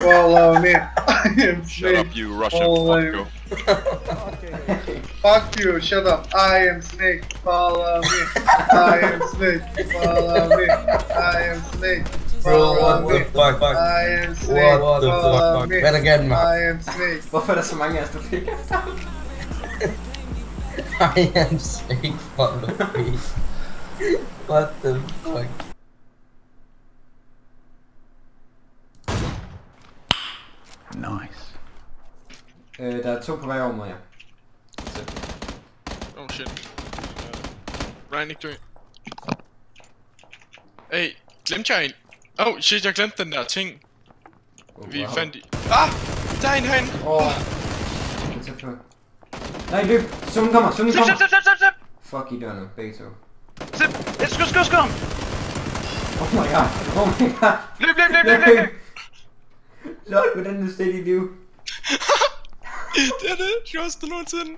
Follow uh, me. I am Shut up, you Russian Follow fucko. Fuck you, shut up. I am Snake. Follow uh, me. I am Snake. Follow uh, me. I am Snake. Bro, Follow what me. the fuck? I am Snake. What the Follow fuck? me. Vent again, man. I am Snake. Hvorfor der så mange af os, der fik I am sick, follow me. What the fuck? Øh, der er to på vej over mod jer. Oh shit. Ryan, ikke dø. Hey, glemte jeg en? Oh shit, jeg glemte den der ting. Oh, Vi fandt i... Ah! Der er en herinde! Åh. Oh. Det. Nej, løb! Zoomen kommer, Slip, kommer! slip, slip, slip, slip! Fuck, I dør nu, begge to. Slip! Et skud, skud, skud! Oh my god, oh my god! Løb, løb, løb, løb, løb! løb. Lol, hvordan er steady liv? det er det sjoveste nogensinde.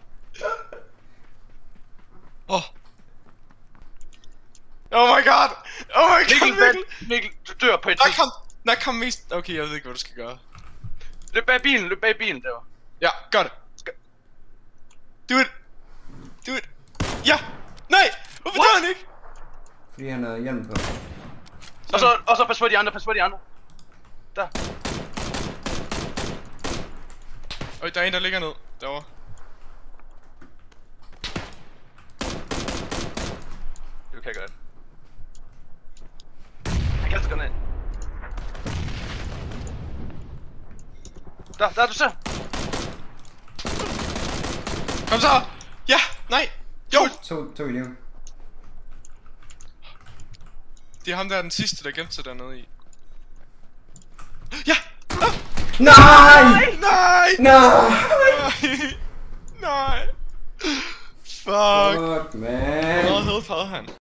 Åh. Oh. oh my god! Oh my god, Mikkel, Mikkel! du dør på et Der kom, der kom mest... Okay, jeg ved ikke, hvad du skal gøre. Løb bag bilen, løb bag bilen der. Ja, gør det. Do it. Do it. Ja! Nej! Hvorfor dør han ikke? Fordi han har hjelm på. Og så, og så pas på de andre, pas på de andre. Der. Øj, der er en, der ligger ned. Derovre. Du kan godt. Jeg kan altså ned. Der, der er du så. Kom så! Ja! Nej! Jo! To, to i liv. Det er ham der er den sidste, der gemte sig dernede i. Ja! Ah! Nej! Nej! Nej! Nej! Nej! Fuck! Fuck, man! Hvor meget health havde han?